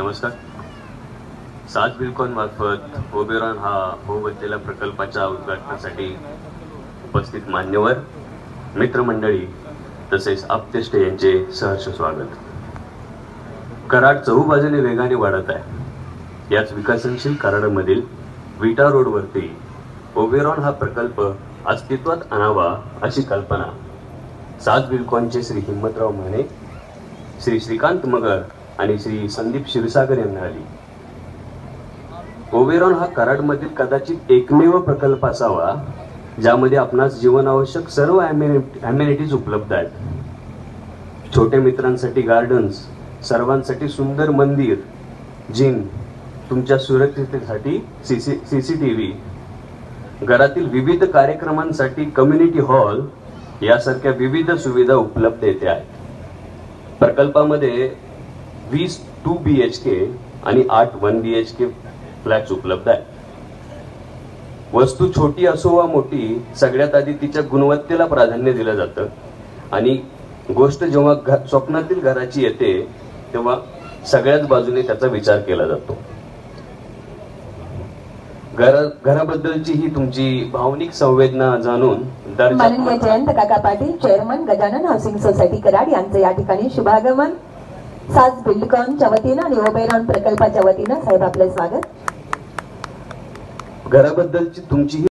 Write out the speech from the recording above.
नमस्कार. सात बिलकॉन मार्फत ओबेरॉन हा होऊ प्रकल्पाच्या उद्घाटनासाठी उपस्थित मान्यवर मित्रमंडळी तसेच आप्तेष्ट यांचे सहर्ष स्वागत. कराड चहूबाजूने वेगाने वाढत आहे. याच विकसनशील कराडमधील विटा रोडवरती ओबेरॉन हा प्रकल्प अस्तित्वात आणावा अशी कल्पना सात बिलकॉनचे श्री हिम्मतराव माने श्री श्रीकांत मगर आणि श्री संदीप क्षीरसागर यांना आली. ओबेरॉन हा कराडमधील कदाचित एकमेव प्रकल्प असावा ज्यामध्ये आपणास जीवनावश्यक सर्व ॲम्युनिटीज उपलब्ध आहेत. छोट्या मित्रांसाठी गार्डन्स सर्वांसाठी सुंदर मंदिर जिम तुमच्या सुरक्षिततेसाठी सी सी टी व्ही घरातील विविध कार्यक्रमांसाठी कम्युनिटी हॉल यासारख्या विविध सुविधा उपलब्ध येथे आहेत. प्रकल्पामध्ये वीस टू बी एच के आणि आठ one B H K flats उपलब्ध आहेत. वस्तू छोटी असो वा मोठी सगळ्यात आधी तिच्या गुणवत्तेला प्राधान्य दिलं जातं. आणि गोष्ट जेव्हा घ- स्वप्नातील घराची येते तेव्हा सगळ्याच बाजूने त्याचा विचार केला जातो. घर घराबद्दलची ही तुमची भावनिक संवेदना जाणून माननीय Jayant Kaka Patil chairman Gajanan housing society Karad यांचं या ठिकाणी शुभागमन. साज बिल्डकॉनच्या वतीनं आणि ओबेरॉन प्रकल्पाच्या वतीनं साहेब आपलं स्वागत. घराबद्दलची तुमची